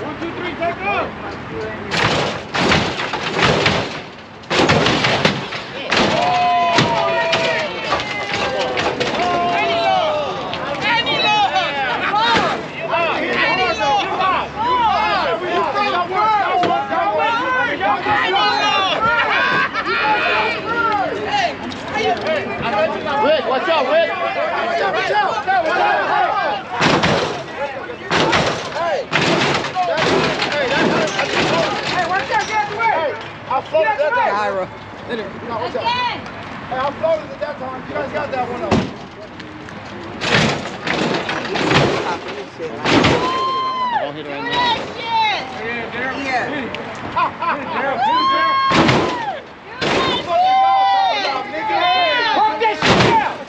One, two, three, take off. Rick, watch out, Rick. I floated that time. Ira. No, watch out. Hey, I floated at that time. You guys got that one up. Don't hit her right now. Yeah. Pump that shit out!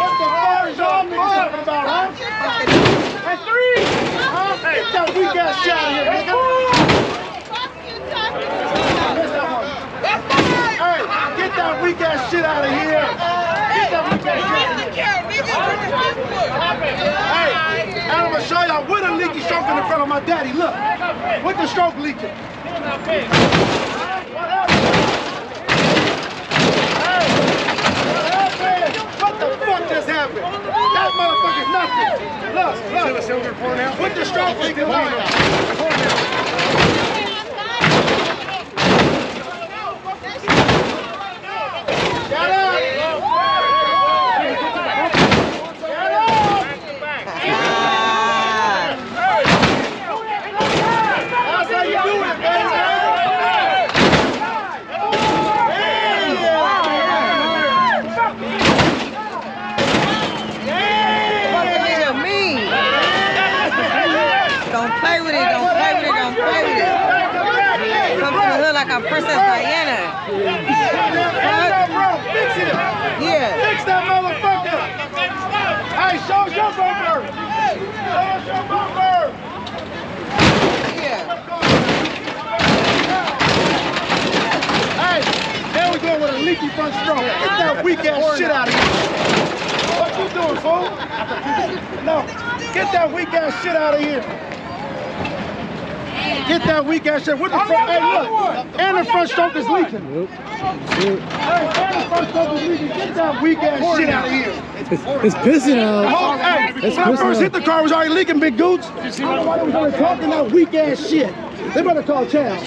What the fuck is y'all niggas talking about, huh? That's three! Huh? Get that weak ass shit out of here, nigga! Hey, get that weak ass shit out of here! Get that weak ass shit out of here! Hey, and I'm gonna show y'all with a leaky stroke in the front of my daddy. Look, with the stroke leaking. Hey, what the fuck just happened? That motherfucker's nothing. Look, look. silver pouring out? With the stroke leaking. Look. Get up! Get up! Ah. That's how you do it, baby. What the nigga mean? Don't play with it, don't play with it, don't play with it. Come to the hood like Princess Diana. Fix it. Yeah. Fix that motherfucker. Hey, show us your bumper. Show us your bumper. Yeah. Hey, there we go with a leaky front stroke. Get that weak ass shit out of here. What you doing, fool? No, get that weak ass shit out of here. Get that weak ass shit. What the front? Hey, look. And the front stroke is leaking. Hey, and the front stroke is leaking. Get that weak ass shit out of here. It's pissing out. whole- Hey, It's when I first pissing hit the car, it was already leaking, big gooch. I don't know why they was already talking that weak ass shit. They better call Chow.